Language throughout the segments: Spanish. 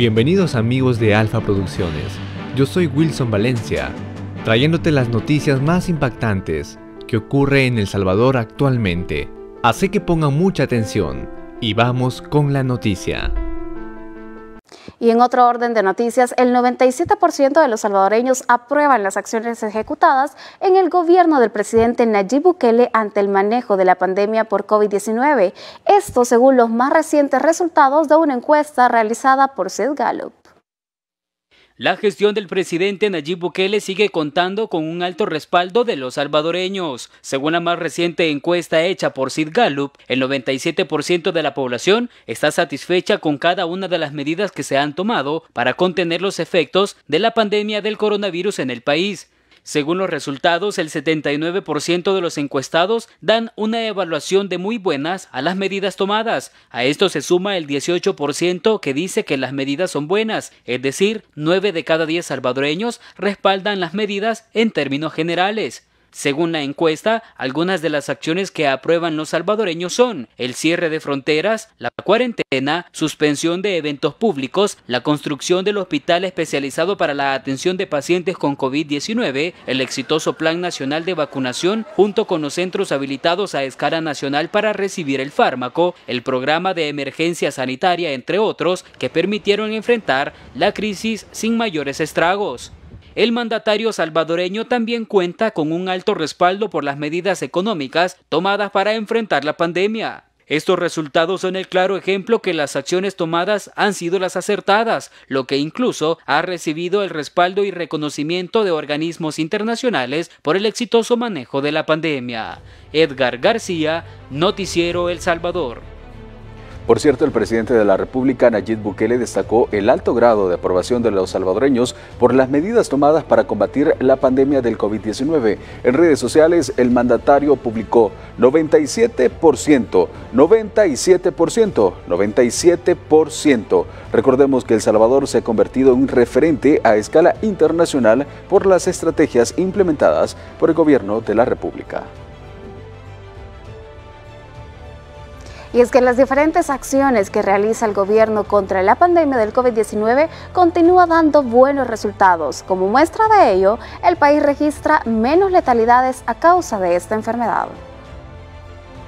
Bienvenidos amigos de Alfa Producciones. Yo soy Wilson Valencia, trayéndote las noticias más impactantes que ocurre en El Salvador actualmente. Así que pongan mucha atención y vamos con la noticia. Y en otro orden de noticias, el 97% de los salvadoreños aprueban las acciones ejecutadas en el gobierno del presidente Nayib Bukele ante el manejo de la pandemia por COVID-19. Esto según los más recientes resultados de una encuesta realizada por Sid Gallup. La gestión del presidente Nayib Bukele sigue contando con un alto respaldo de los salvadoreños. Según la más reciente encuesta hecha por Sid Gallup, el 97% de la población está satisfecha con cada una de las medidas que se han tomado para contener los efectos de la pandemia del coronavirus en el país. Según los resultados, el 79% de los encuestados dan una evaluación de muy buenas a las medidas tomadas. A esto se suma el 18% que dice que las medidas son buenas, es decir, 9 de cada 10 salvadoreños respaldan las medidas en términos generales. Según la encuesta, algunas de las acciones que aprueban los salvadoreños son el cierre de fronteras, la cuarentena, suspensión de eventos públicos, la construcción del hospital especializado para la atención de pacientes con COVID-19, el exitoso Plan Nacional de Vacunación junto con los centros habilitados a escala nacional para recibir el fármaco, el programa de emergencia sanitaria, entre otros, que permitieron enfrentar la crisis sin mayores estragos. El mandatario salvadoreño también cuenta con un alto respaldo por las medidas económicas tomadas para enfrentar la pandemia. Estos resultados son el claro ejemplo que las acciones tomadas han sido las acertadas, lo que incluso ha recibido el respaldo y reconocimiento de organismos internacionales por el exitoso manejo de la pandemia. Edgar García, Noticiero El Salvador. Por cierto, el presidente de la República, Nayib Bukele, destacó el alto grado de aprobación de los salvadoreños por las medidas tomadas para combatir la pandemia del COVID-19. En redes sociales, el mandatario publicó 97%, 97%, 97%. Recordemos que El Salvador se ha convertido en un referente a escala internacional por las estrategias implementadas por el gobierno de la República. Y es que las diferentes acciones que realiza el gobierno contra la pandemia del COVID-19 continúa dando buenos resultados. Como muestra de ello, el país registra menos letalidades a causa de esta enfermedad.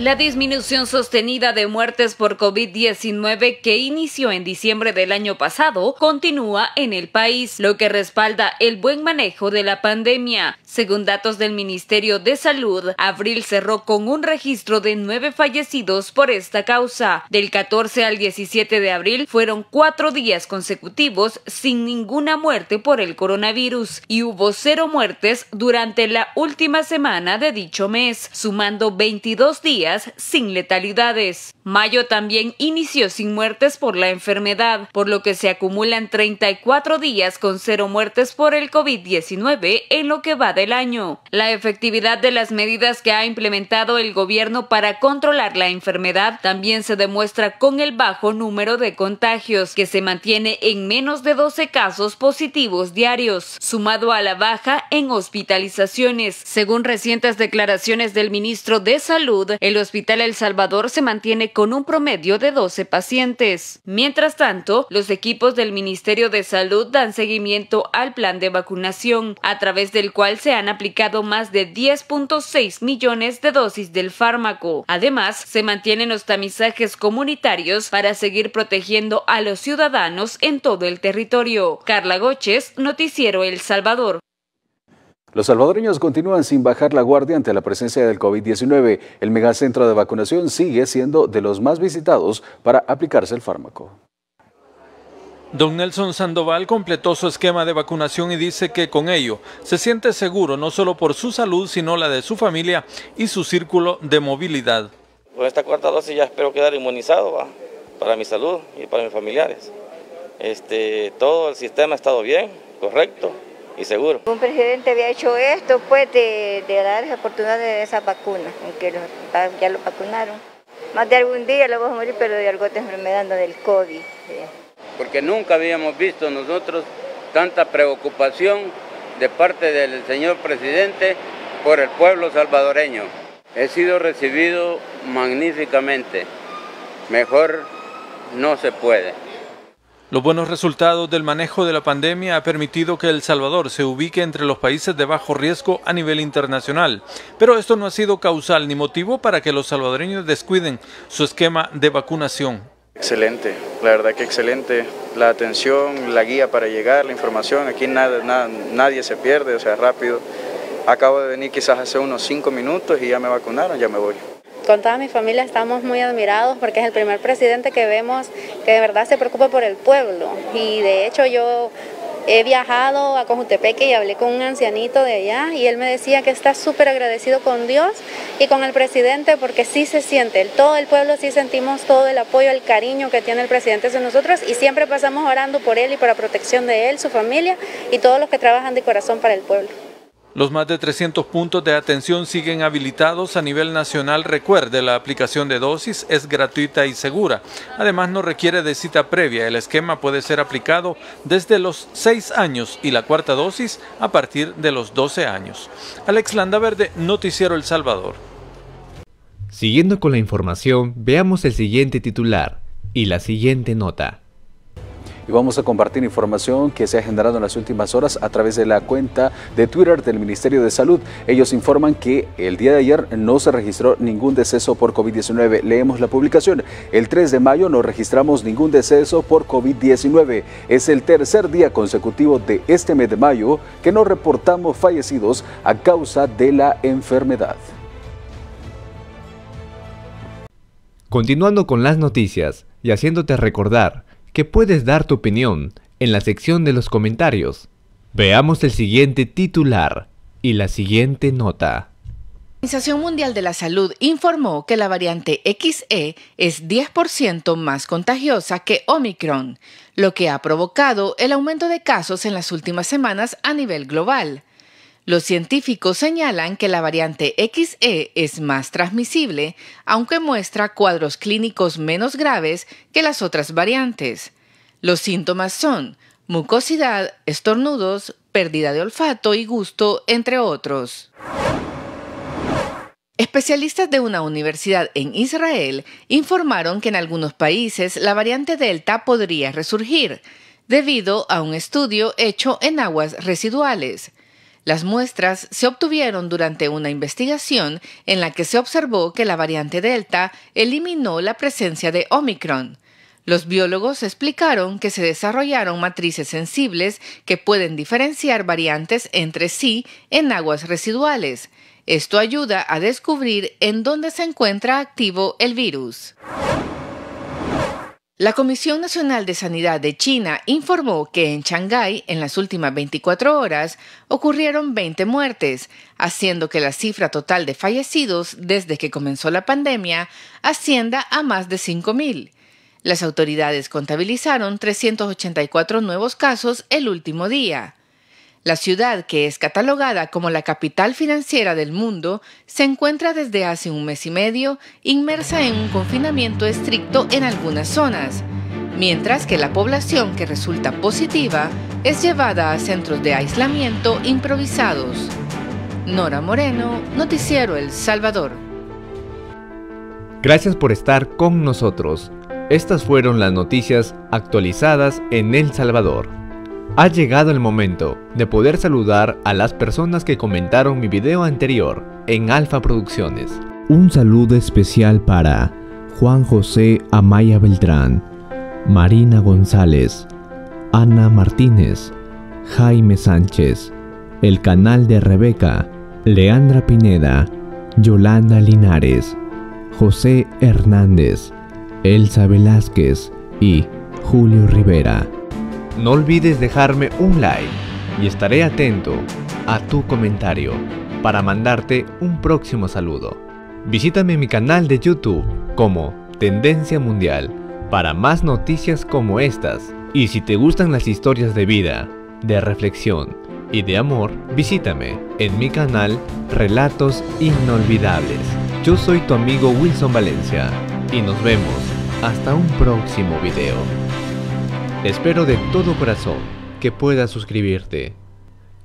La disminución sostenida de muertes por COVID-19 que inició en diciembre del año pasado continúa en el país, lo que respalda el buen manejo de la pandemia. Según datos del Ministerio de Salud, abril cerró con un registro de nueve fallecidos por esta causa. Del 14 al 17 de abril fueron cuatro días consecutivos sin ninguna muerte por el coronavirus y hubo cero muertes durante la última semana de dicho mes, sumando 22 días sin letalidades. Mayo también inició sin muertes por la enfermedad, por lo que se acumulan 34 días con cero muertes por el COVID-19 en lo que va del año. La efectividad de las medidas que ha implementado el gobierno para controlar la enfermedad también se demuestra con el bajo número de contagios, que se mantiene en menos de 12 casos positivos diarios, sumado a la baja en hospitalizaciones. Según recientes declaraciones del ministro de Salud, el el Hospital El Salvador se mantiene con un promedio de 12 pacientes. Mientras tanto, los equipos del Ministerio de Salud dan seguimiento al plan de vacunación, a través del cual se han aplicado más de 10.6 millones de dosis del fármaco. Además, se mantienen los tamizajes comunitarios para seguir protegiendo a los ciudadanos en todo el territorio. Carla Goches, Noticiero El Salvador. Los salvadoreños continúan sin bajar la guardia ante la presencia del COVID-19. El megacentro de vacunación sigue siendo de los más visitados para aplicarse el fármaco. Don Nelson Sandoval completó su esquema de vacunación y dice que con ello se siente seguro no solo por su salud, sino la de su familia y su círculo de movilidad. Con esta cuarta dosis ya espero quedar inmunizado para mi salud y para mis familiares. Este, todo el sistema ha estado bien, correcto y seguro. Un presidente había hecho esto, pues, de, dar esa oportunidad de esa vacuna, aunque ya lo vacunaron. Más de algún día lo vamos a morir, pero de algo de enfermedad, no del COVID. Porque nunca habíamos visto nosotros tanta preocupación de parte del señor presidente por el pueblo salvadoreño. He sido recibido magníficamente. Mejor no se puede. Los buenos resultados del manejo de la pandemia ha permitido que El Salvador se ubique entre los países de bajo riesgo a nivel internacional, pero esto no ha sido causal ni motivo para que los salvadoreños descuiden su esquema de vacunación. Excelente, la verdad que excelente. La atención, la guía para llegar, la información, aquí nada, nadie se pierde, o sea, rápido. Acabo de venir quizás hace unos cinco minutos y ya me vacunaron, ya me voy. Con toda mi familia estamos muy admirados porque es el primer presidente que vemos que de verdad se preocupa por el pueblo. Y de hecho yo he viajado a Cojutepeque y hablé con un ancianito de allá y él me decía que está súper agradecido con Dios y con el presidente porque sí se siente, todo el pueblo sí sentimos todo el apoyo, el cariño que tiene el presidente hacia nosotros y siempre pasamos orando por él y por la protección de él, su familia y todos los que trabajan de corazón para el pueblo. Los más de 300 puntos de atención siguen habilitados a nivel nacional. Recuerde, la aplicación de dosis es gratuita y segura. Además, no requiere de cita previa. El esquema puede ser aplicado desde los 6 años y la cuarta dosis a partir de los 12 años. Alex Landaverde, Noticiero El Salvador. Siguiendo con la información, veamos el siguiente titular y la siguiente nota y vamos a compartir información que se ha generado en las últimas horas a través de la cuenta de Twitter del Ministerio de Salud. Ellos informan que el día de ayer no se registró ningún deceso por COVID-19. Leemos la publicación. El 3 de mayo no registramos ningún deceso por COVID-19. Es el tercer día consecutivo de este mes de mayo que no reportamos fallecidos a causa de la enfermedad. Continuando con las noticias y haciéndote recordar que puedes dar tu opinión en la sección de los comentarios. Veamos el siguiente titular y la siguiente nota. La Organización Mundial de la Salud informó que la variante XE es 10% más contagiosa que Omicron, lo que ha provocado el aumento de casos en las últimas semanas a nivel global. Los científicos señalan que la variante XE es más transmisible, aunque muestra cuadros clínicos menos graves que las otras variantes. Los síntomas son mucosidad, estornudos, pérdida de olfato y gusto, entre otros. Especialistas de una universidad en Israel informaron que en algunos países la variante Delta podría resurgir, debido a un estudio hecho en aguas residuales. Las muestras se obtuvieron durante una investigación en la que se observó que la variante Delta eliminó la presencia de Omicron. Los biólogos explicaron que se desarrollaron matrices sensibles que pueden diferenciar variantes entre sí en aguas residuales. Esto ayuda a descubrir en dónde se encuentra activo el virus. La Comisión Nacional de Sanidad de China informó que en Shanghái, en las últimas 24 horas, ocurrieron 20 muertes, haciendo que la cifra total de fallecidos desde que comenzó la pandemia ascienda a más de 5.000. Las autoridades contabilizaron 384 nuevos casos el último día. La ciudad, que es catalogada como la capital financiera del mundo, se encuentra desde hace un mes y medio inmersa en un confinamiento estricto en algunas zonas, mientras que la población que resulta positiva es llevada a centros de aislamiento improvisados. Nora Moreno, Noticiero El Salvador. Gracias por estar con nosotros. Estas fueron las noticias actualizadas en El Salvador. Ha llegado el momento de poder saludar a las personas que comentaron mi video anterior en Alfa Producciones. Un saludo especial para Juan José Amaya Beltrán, Marina González, Ana Martínez, Jaime Sánchez, el canal de Rebeca, Leandra Pineda, Yolanda Linares, José Hernández, Elsa Velázquez y Julio Rivera. No olvides dejarme un like y estaré atento a tu comentario para mandarte un próximo saludo. Visítame mi canal de YouTube como Tendencia Mundial para más noticias como estas. Y si te gustan las historias de vida, de reflexión y de amor, visítame en mi canal Relatos Inolvidables. Yo soy tu amigo Wilson Valencia y nos vemos hasta un próximo video. Espero de todo corazón que puedas suscribirte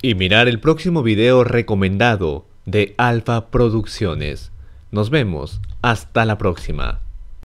y mirar el próximo video recomendado de Alfa Producciones. Nos vemos, hasta la próxima.